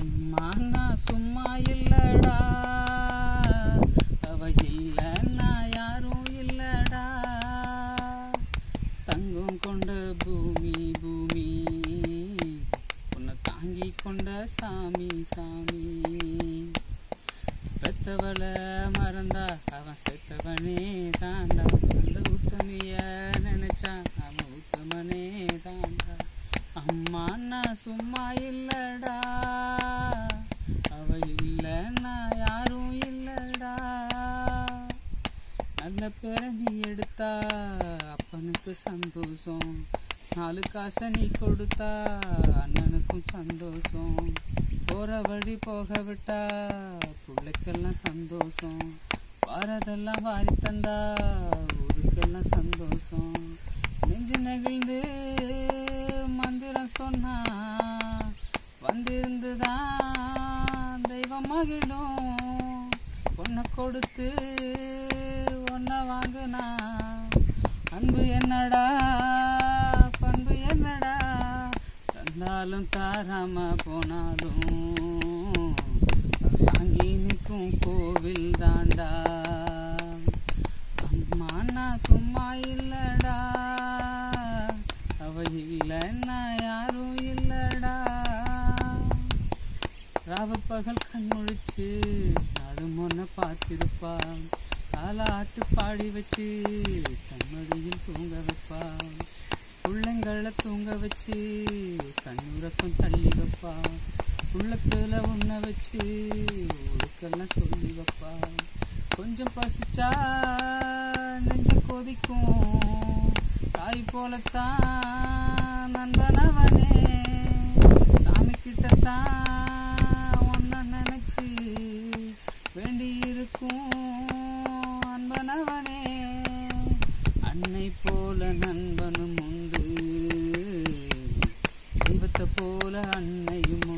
அம்மா நான் சும்மா இல்லடா. அவ இல்லைன்னா யாரும் இல்லடா. தங்கம் கொண்ட பூமி பூமி. உன்னை தாங்கி கொண்ட சாமி சாமி. பெத்தவளை மறந்தா அவன் செத்தவனே தாண்டா. அந்த உத்தமிய நினைச்சா அவன் உத்தமனே தாண்டா. அம்மா நான் சும்மா இல்லடா. நல்ல பேரை நீ எடுத்தா அப்பனுக்கு சந்தோஷம். நாலு காசை நீ கொடுத்தா அண்ணனுக்கும் சந்தோஷம். போற வழி போக விட்டா பிள்ளைக்கெல்லாம் சந்தோஷம். வாரதெல்லாம் வாரி தந்தா ஊருக்கெல்லாம் சந்தோஷம். நெஞ்சு நெகிழ்ந்து மந்திரம் சொன்னா வந்திருந்துதான் தெய்வம் மகிழும். பொண்ணை கொடுத்து நானா அன்பு என்னடா? பண்பு என்னடா? தந்தாலும் தாராம போனாலும் தாங்கி நிற்கும் கோவில் தாண்டா. அம்மா நான் சும்மா இல்லடா. அவ இல்லைன்னா யாரும் இல்லடா. ராவ பகல் முழிச்சு நடுமொன்ன பார்த்திருப்பா தாலாட்டு பாடி வச்சு கண்மடியில் தூங்க வைப்பா பிள்ளைங்களை தூங்க வச்சு கண்ணுறக்கம் தள்ளி வைப்பா உள்ளத்துல உண்ண வச்சு ஊருக்கெல்லாம் சொல்லி வைப்பா கொஞ்சம் பசிச்சா நெஞ்சு கொதிக்கும். தாய் போலத்தான் நண்பனவனே தெய்வத்தை போல அன்னையும்